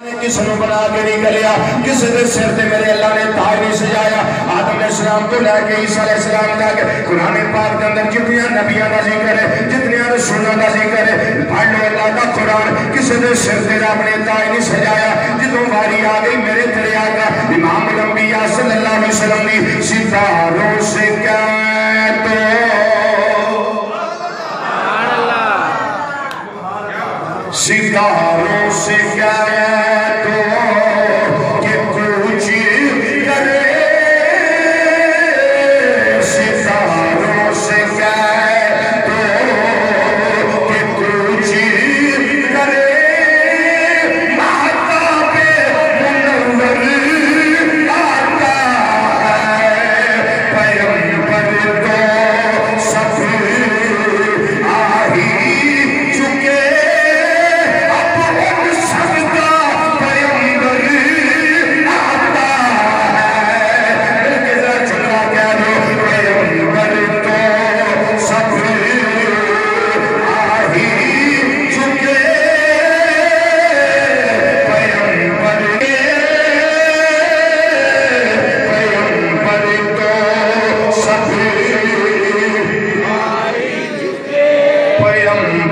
کس نے بنا کے نہیں گلیا، کس نے سر دے میرے اللہ نے تاج نہیں سجایا؟ آدم علیہ السلام تو لے کے عیسیٰ علیہ السلام تک قرآن پاک کے اندر جتنی نبیوں کا ذکر ہے جتنی رسولوں کا ذکر ہے پڑھ لو اللہ کا قرآن کس نے سر دے رب نے تاج نہیں سجایا؟ جدوں واری آ گئی میرے دریا کا، امام الانبیاء صلی اللہ علیہ وسلم نے ستاروں سے کہہ تو ستاروں سے Yeah.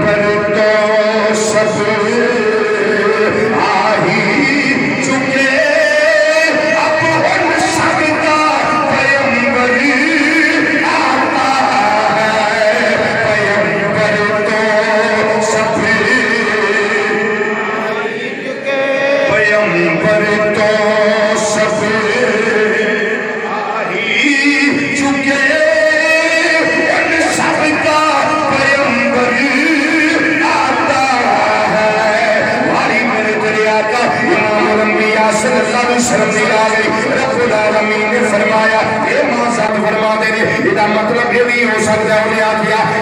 صلی اللہ علیہ آ گئی رب العالمین نے فرمایا، اے ماں صاحب فرما دے نے یہ مطلب یہ بھی ہو سکتا ہے، انہیں آ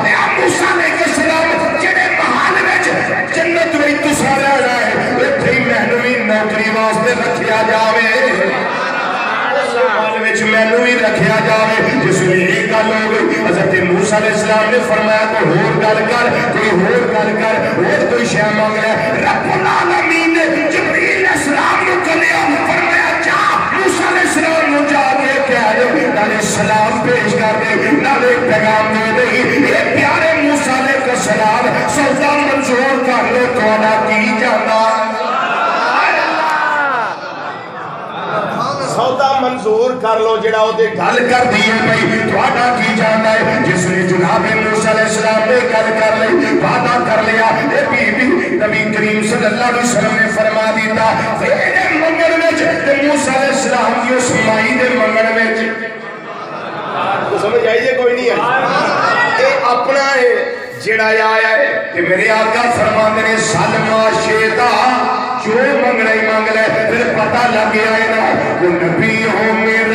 اے موسیٰ علیہ السلام، جڑے محل وچ جنت وچ تسا رہ رہے ایتھے ہی مہنوی نوکری واسطے رکھیا جاوے۔ محل وچ مینوں ہی رکھیا جاوے، جس نے یہ گل ہو گئی، حضرت موسیٰ علیہ السلام نے فرمایا، تو ہور گل کر، کوئی ہور گل کر اور کوئی شے مانگ رہا ہے، رب العالمین السلام سودا منظور کر لو تھوڑا کی جانا سودا منظور کر لو جڑا او دے گل کر دیے بھئی تھوڑا کی جاندا ہے؟ جس نے جناب موسی علیہ السلام نے گل کر لی وعدہ کر لیا۔ اے بی بی نبی کریم صلی اللہ علیہ وسلم نے فرما دیتا تیرے منگل وچ، تے موسی علیہ السلام کی اس مائی دے منگل وچ۔ تو سمجھ آئیے کوئی نہیں ہے اے اپنا ہے جڑا آیا ہے کہ میرے آقا فرماندے نے سلمہ شیطا جو منگنا ہی منگ لے پھر پتہ لگ گیا ہے نا، وہ نبی ہو میرا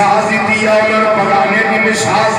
دی مثال دیتی ہے اور پرانے کی مثال